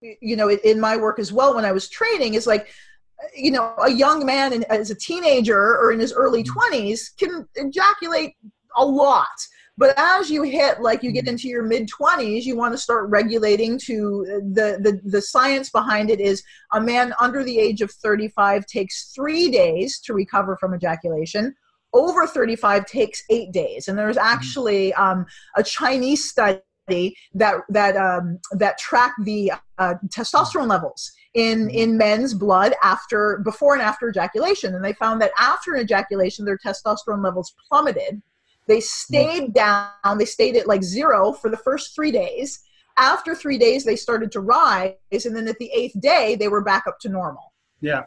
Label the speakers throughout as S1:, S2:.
S1: you know in my work as well when i was training is like you know a young man in, as a teenager or in his early 20s mm-hmm. can ejaculate a lot but as you hit like you get mm-hmm. into your mid 20s you want to start regulating to the, the the science behind it is a man under the age of 35 takes three days to recover from ejaculation over 35 takes eight days and there's mm-hmm. actually um, a chinese study that that um, that track the uh, testosterone levels in in men's blood after before and after ejaculation. And they found that after an ejaculation their testosterone levels plummeted. They stayed down. They stayed at like zero for the first three days. After three days they started to rise. And then at the eighth day they were back up to normal.
S2: Yeah.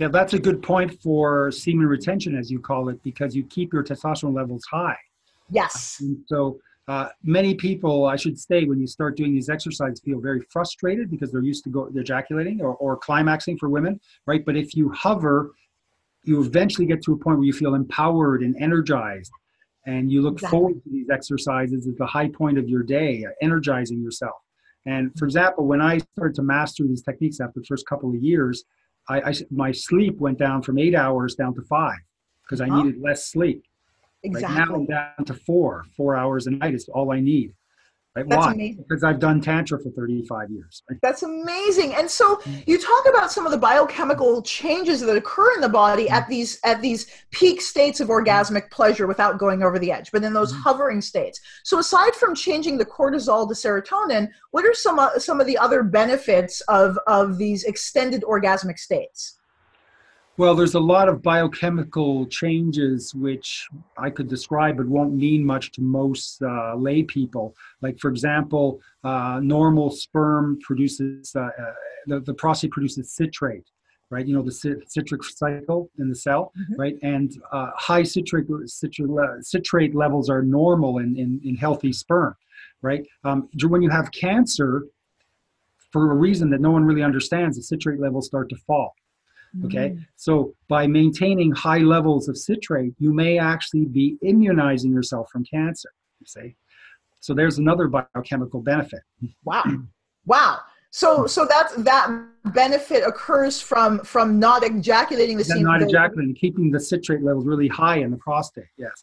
S2: Yeah that's a good point for semen retention as you call it because you keep your testosterone levels high.
S1: Yes.
S2: And so uh, many people, I should say, when you start doing these exercises, feel very frustrated because they're used to go ejaculating or, or climaxing for women, right? But if you hover, you eventually get to a point where you feel empowered and energized, and you look exactly. forward to these exercises as the high point of your day, energizing yourself. And for example, when I started to master these techniques after the first couple of years, I, I my sleep went down from eight hours down to five because I needed less sleep. Exactly. Right now I'm down to four. Four hours a night is all I need. Right? That's Why? Amazing. Because I've done Tantra for 35 years.
S1: Right? That's amazing. And so you talk about some of the biochemical changes that occur in the body at these at these peak states of orgasmic pleasure without going over the edge, but in those mm-hmm. hovering states. So aside from changing the cortisol to serotonin, what are some uh, some of the other benefits of of these extended orgasmic states?
S2: Well, there's a lot of biochemical changes which I could describe, but won't mean much to most uh, lay people. Like, for example, uh, normal sperm produces, uh, uh the, the prostate produces citrate, right? You know, the citric cycle in the cell, mm-hmm. right? And uh, high citrate, citrate, citrate levels are normal in, in, in healthy sperm, right? Um, when you have cancer, for a reason that no one really understands, the citrate levels start to fall Okay, mm. so by maintaining high levels of citrate, you may actually be immunizing yourself from cancer. You see, so there's another biochemical benefit.
S1: Wow, wow. So so that that benefit occurs from from not ejaculating the semen.
S2: Not ejaculating, keeping the citrate levels really high in the prostate. Yes.